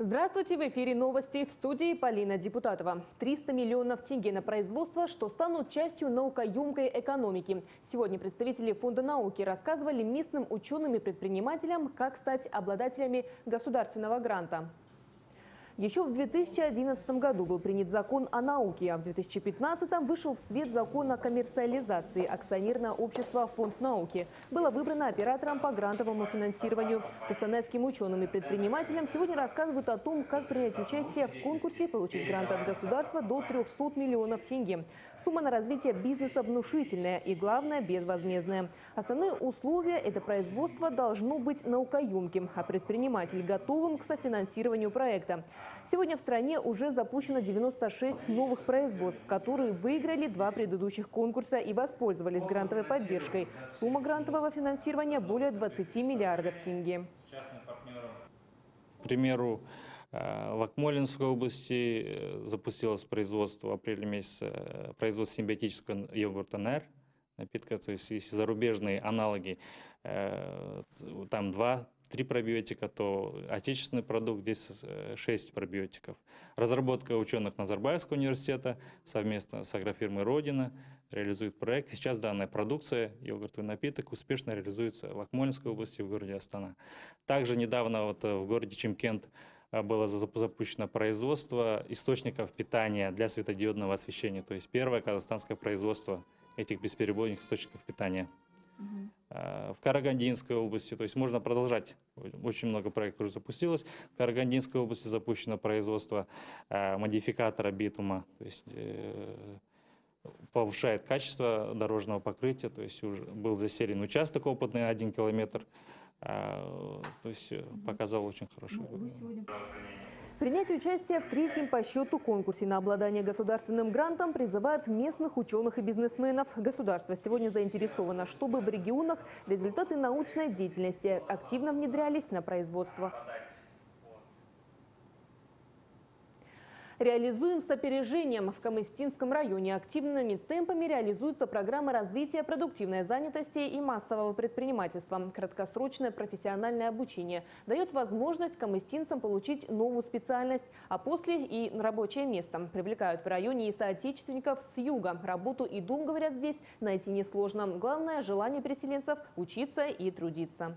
Здравствуйте, в эфире новости в студии Полина Депутатова. 300 миллионов тенге на производство, что станут частью наукоемкой экономики. Сегодня представители Фонда науки рассказывали местным ученым и предпринимателям, как стать обладателями государственного гранта. Еще в 2011 году был принят закон о науке, а в 2015 вышел в свет закон о коммерциализации акционерное общество «Фонд науки». Было выбрано оператором по грантовому финансированию. Кустанайским ученым и предпринимателям сегодня рассказывают о том, как принять участие в конкурсе и получить грант от государства до 300 миллионов тенге. Сумма на развитие бизнеса внушительная и, главное, безвозмездная. Основное условие – это производство должно быть наукоемким, а предприниматель готовым к софинансированию проекта. Сегодня в стране уже запущено 96 новых производств, которые выиграли два предыдущих конкурса и воспользовались грантовой поддержкой. Сумма грантового финансирования более 20 миллиардов тенге. К примеру, э, в Акмолинской области э, запустилось производство в апреле месяце, э, производство симбиотического йогурта НЭР, напитка, то есть если зарубежные аналоги, там два три пробиотика, то отечественный продукт, здесь 6 пробиотиков. Разработка ученых Назарбаевского университета совместно с агрофирмой «Родина» реализует проект. Сейчас данная продукция, йогуртовый напиток, успешно реализуется в Акмолинской области, в городе Астана. Также недавно вот в городе Чимкент а, было запущено производство источников питания для светодиодного освещения. То есть первое казахстанское производство этих бесперебойных источников питания. В Карагандинской области, то есть можно продолжать, очень много проектов уже запустилось. В Карагандинской области запущено производство а, модификатора битума, то есть э, повышает качество дорожного покрытия, то есть уже был заселен участок опытный, один километр, то есть э, показал очень хороший. Ну, Принять участие в третьем по счету конкурсе на обладание государственным грантом призывают местных ученых и бизнесменов. Государство сегодня заинтересовано, чтобы в регионах результаты научной деятельности активно внедрялись на производствах. Реализуем с опережением. В Камыстинском районе активными темпами реализуется программа развития продуктивной занятости и массового предпринимательства. Краткосрочное профессиональное обучение дает возможность камыстинцам получить новую специальность, а после и рабочее место. Привлекают в районе и соотечественников с юга. Работу и дом, говорят здесь, найти несложно. Главное – желание переселенцев – учиться и трудиться.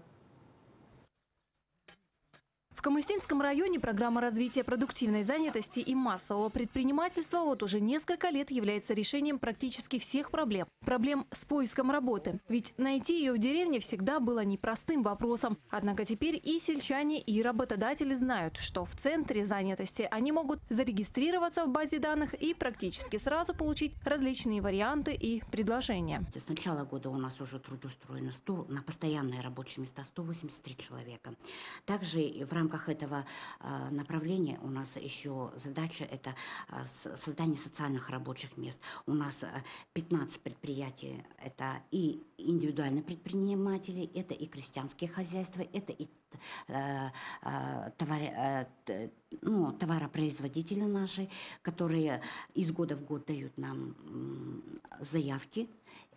Камыстинском районе программа развития продуктивной занятости и массового предпринимательства вот уже несколько лет является решением практически всех проблем. Проблем с поиском работы. Ведь найти ее в деревне всегда было непростым вопросом. Однако теперь и сельчане, и работодатели знают, что в центре занятости они могут зарегистрироваться в базе данных и практически сразу получить различные варианты и предложения. С начала года у нас уже трудоустроено 100, на постоянные рабочие места 183 человека. Также в рамках рамках этого а, направления у нас еще задача – это а, создание социальных рабочих мест. У нас 15 а, предприятий – это и индивидуальные предприниматели, это и крестьянские хозяйства, это и э, товар, э, ну, товаропроизводители наши, которые из года в год дают нам заявки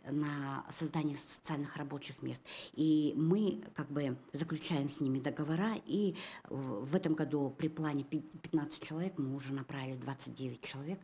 на создание социальных рабочих мест. И мы как бы заключаем с ними договора, и в этом году при плане 15 человек мы уже направили 29 человек,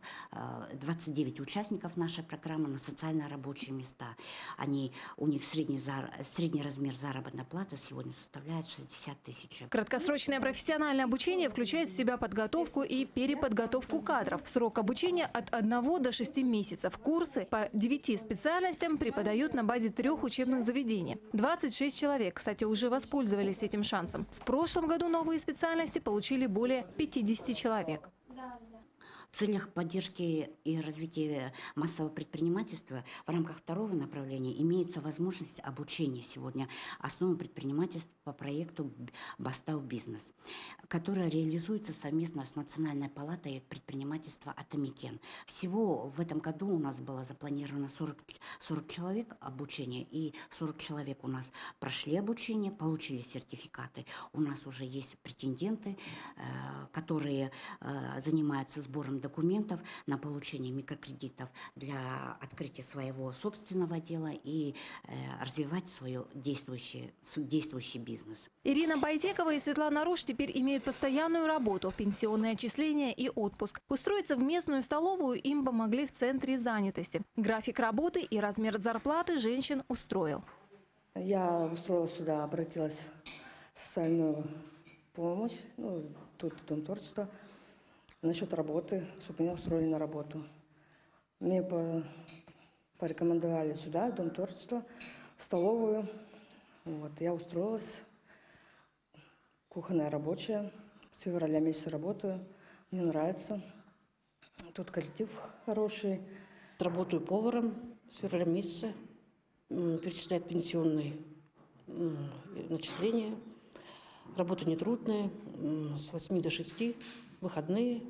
29 э, участников нашей программы на социально рабочие места. Они, у них средний, зар, средний размер заработной платы сегодня составляет 60 тысяч. Краткосрочное профессиональное обучение включает в себя подготовку и переподготовку кадров. Срок обучения от 1 до 6 месяцев. Курсы по 9 специальностям специалистам преподают на базе трех учебных заведений. 26 человек, кстати, уже воспользовались этим шансом. В прошлом году новые специальности получили более 50 человек. Целях поддержки и развития массового предпринимательства в рамках второго направления имеется возможность обучения сегодня основам предпринимательства по проекту «Бастау Бизнес», которая реализуется совместно с Национальной палатой предпринимательства «Атамикен». Всего в этом году у нас было запланировано 40, 40 человек обучения, и 40 человек у нас прошли обучение, получили сертификаты. У нас уже есть претенденты, э, которые э, занимаются сбором документов на получение микрокредитов для открытия своего собственного дела и э, развивать свой действующий, действующий бизнес. Ирина Байтекова и Светлана Руш теперь имеют постоянную работу, пенсионные отчисления и отпуск. Устроиться в местную столовую им помогли в центре занятости. График работы и размер зарплаты женщин устроил. Я устроилась сюда, обратилась в социальную помощь, ну, тут Дом творчества, насчет работы, чтобы меня устроили на работу. Мне по- порекомендовали сюда, в Дом творчества, в столовую. Вот, я устроилась, кухонная рабочая, с февраля месяца работаю, мне нравится. Тут коллектив хороший. Работаю поваром с февраля месяца. Перечисляют пенсионные начисления. Работа нетрудная, с 8 до 6, выходные.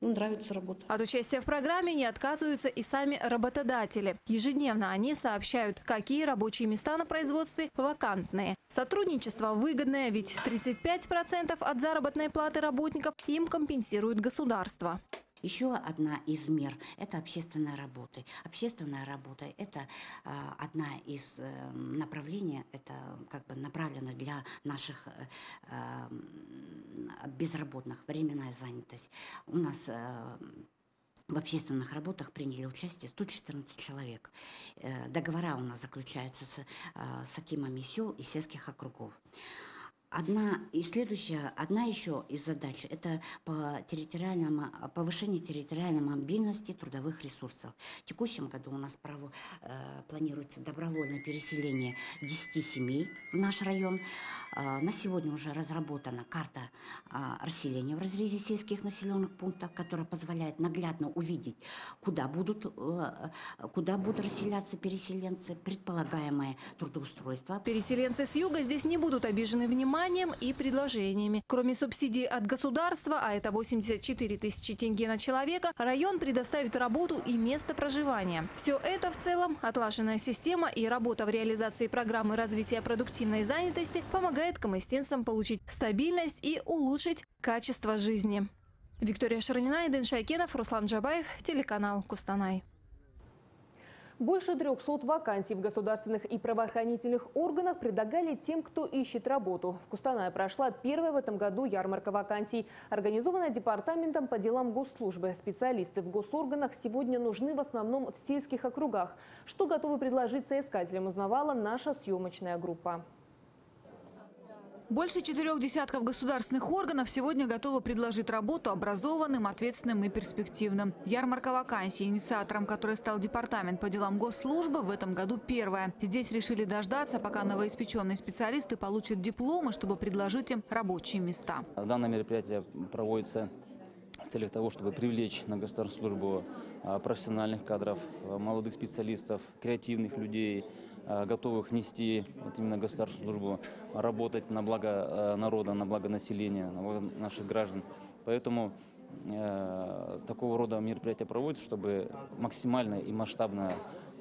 Ну, нравится работа. От участия в программе не отказываются и сами работодатели. Ежедневно они сообщают, какие рабочие места на производстве вакантные. Сотрудничество выгодное, ведь 35% от заработной платы работников им компенсирует государство. Еще одна из мер – это общественная работа. Общественная работа – это а, одна из э, направлений, это как бы направлено для наших э, а, безработных, временная занятость. У нас э, в общественных работах приняли участие 114 человек. Договора у нас заключаются с, с акимами сел и сельских округов. Одна и следующая, одна еще из задач – это по территориальному, повышение территориальной мобильности трудовых ресурсов. В текущем году у нас право, э, планируется добровольное переселение 10 семей в наш район. Э, на сегодня уже разработана карта э, расселения в разрезе сельских населенных пунктов, которая позволяет наглядно увидеть, куда будут, э, куда будут расселяться переселенцы, предполагаемое трудоустройство, Переселенцы с юга здесь не будут обижены вниманием и предложениями. Кроме субсидий от государства, а это 84 тысячи тенге на человека, район предоставит работу и место проживания. Все это в целом отлаженная система и работа в реализации программы развития продуктивной занятости помогает камыстинцам получить стабильность и улучшить качество жизни. Виктория Шарнина, Иден Шайкенов, Руслан Джабаев, телеканал Кустанай. Больше 300 вакансий в государственных и правоохранительных органах предлагали тем, кто ищет работу. В Кустанае прошла первая в этом году ярмарка вакансий, организованная Департаментом по делам госслужбы. Специалисты в госорганах сегодня нужны в основном в сельских округах. Что готовы предложить соискателям, узнавала наша съемочная группа. Больше четырех десятков государственных органов сегодня готовы предложить работу образованным, ответственным и перспективным. Ярмарка вакансий, инициатором которой стал Департамент по делам госслужбы, в этом году первая. Здесь решили дождаться, пока новоиспеченные специалисты получат дипломы, чтобы предложить им рабочие места. Данное мероприятие проводится в целях того, чтобы привлечь на государственную службу а, профессиональных кадров, а, молодых специалистов, креативных людей, готовых нести вот именно государственную службу, работать на благо а, народа, на благо населения, на благо наших граждан. Поэтому э, такого рода мероприятия проводятся, чтобы максимально и масштабно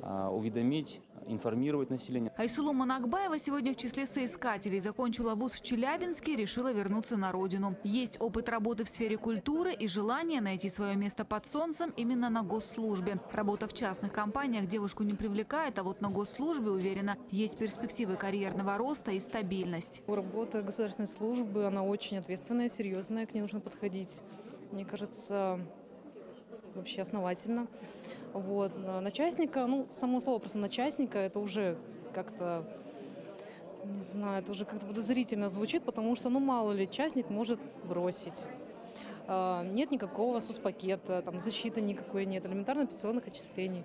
а, уведомить, информировать население. Айсулу Манакбаева сегодня в числе соискателей. Закончила вуз в Челябинске и решила вернуться на родину. Есть опыт работы в сфере культуры и желание найти свое место под солнцем именно на госслужбе. Работа в частных компаниях девушку не привлекает, а вот на госслужбе, уверена, есть перспективы карьерного роста и стабильность. Работа государственной службы, она очень ответственная, серьезная, к ней нужно подходить, мне кажется, вообще основательно. Вот. Начальника, ну, само слово просто начальника, это уже как-то, не знаю, это уже как-то подозрительно звучит, потому что, ну, мало ли, частник может бросить. А, Нет никакого соцпакета, там защиты никакой нет, элементарно пенсионных отчислений.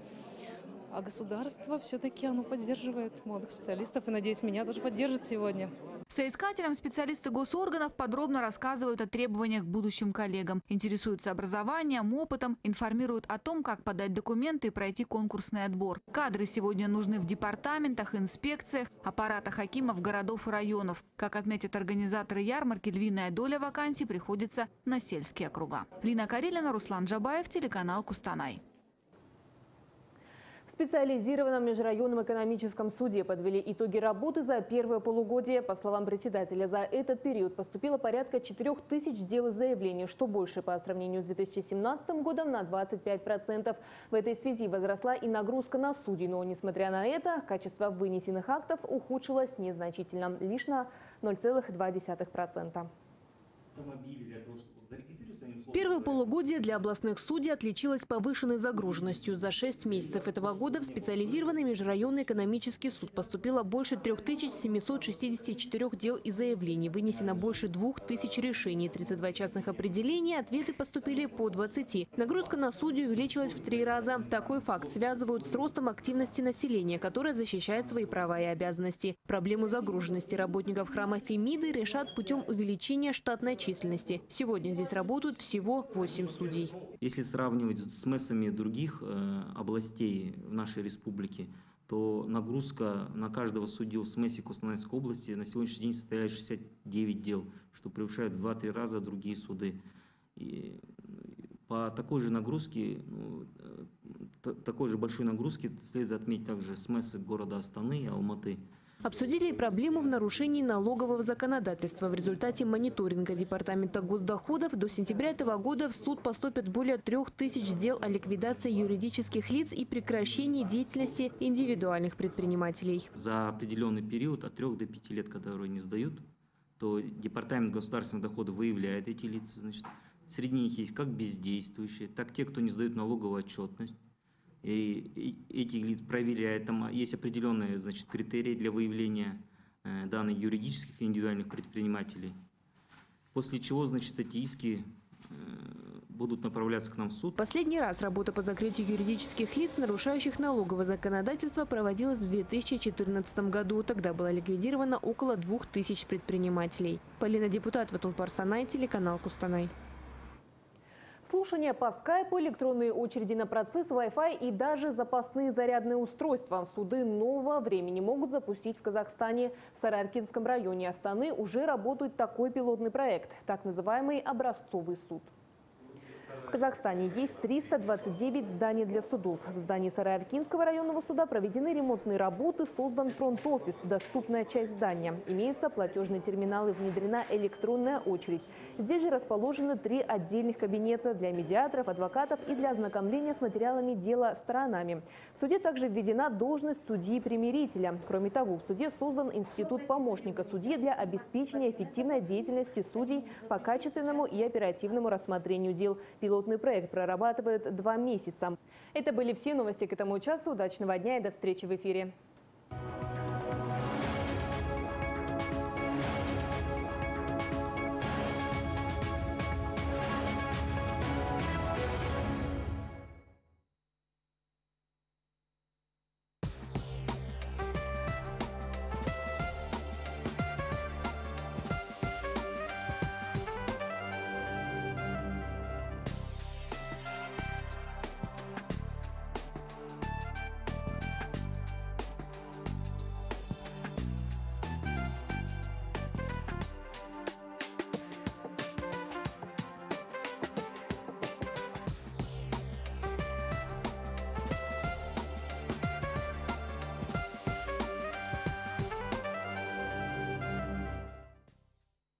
А государство все-таки оно поддерживает молодых специалистов, и, надеюсь, меня тоже поддержит сегодня. Соискателям специалисты госорганов подробно рассказывают о требованиях к будущим коллегам. Интересуются образованием, опытом, информируют о том, как подать документы и пройти конкурсный отбор. Кадры сегодня нужны в департаментах, инспекциях, аппаратах акимов городов и районов. Как отметят организаторы ярмарки, львиная доля вакансий приходится на сельские округа. Лина Карелина, Руслан Джабаев, телеканал Кустанай. В специализированном межрайонном экономическом суде подвели итоги работы за первое полугодие. По словам председателя, за этот период поступило порядка 4 тысяч дел и заявлений, что больше по сравнению с 2017 годом на 25%. В этой связи возросла и нагрузка на судей, но, несмотря на это, качество вынесенных актов ухудшилось незначительно, лишь на 0,2%. Первое полугодие для областных судей отличилось повышенной загруженностью. За шесть месяцев этого года в специализированный межрайонный экономический суд поступило больше 3764 дел и заявлений. Вынесено больше 2000 решений, 32 частных определений, ответы поступили по 20. Нагрузка на судью увеличилась в три раза. Такой факт связывают с ростом активности населения, которое защищает свои права и обязанности. Проблему загруженности работников храма Фемиды решат путем увеличения штатной численности. Сегодня здесь работают всего всего 8 судей. Если сравнивать с МЭСами других э, областей в нашей республике, то нагрузка на каждого судью в СМЭСе Костанайской области на сегодняшний день составляет 69 дел, что превышает в 2-3 раза другие суды. И по такой же нагрузке, ну, э, такой же большой нагрузке следует отметить также СМЭСы города Астаны и Алматы. Обсудили и проблему в нарушении налогового законодательства. В результате мониторинга Департамента госдоходов до сентября этого года в суд поступят более трех тысяч дел о ликвидации юридических лиц и прекращении деятельности индивидуальных предпринимателей. За определенный период от трех до пяти лет, которые не сдают, то Департамент государственных доходов выявляет эти лица. Значит, среди них есть как бездействующие, так те, кто не сдают налоговую отчетность и этих лиц проверяет. Там есть определенные значит, критерии для выявления э, данных юридических и индивидуальных предпринимателей. После чего значит, эти иски э, будут направляться к нам в суд. Последний раз работа по закрытию юридических лиц, нарушающих налоговое законодательство, проводилась в 2014 году. Тогда было ликвидировано около 2000 предпринимателей. Полина Депутат, Ватулпар Санай, телеканал Кустанай. Слушания по скайпу, электронные очереди на процесс, Wi-Fi и даже запасные зарядные устройства. Суды нового времени могут запустить в Казахстане. В Сараркинском районе Астаны уже работает такой пилотный проект, так называемый образцовый суд. Казахстане есть 329 зданий для судов. В здании Сарайаркинского районного суда проведены ремонтные работы, создан фронт-офис, доступная часть здания. Имеются платежные терминалы, внедрена электронная очередь. Здесь же расположены три отдельных кабинета для медиаторов, адвокатов и для ознакомления с материалами дела сторонами. В суде также введена должность судьи-примирителя. Кроме того, в суде создан институт помощника судьи для обеспечения эффективной деятельности судей по качественному и оперативному рассмотрению дел. Пилот Пилотный проект прорабатывают два месяца. Это были все новости к этому часу. Удачного дня и до встречи в эфире.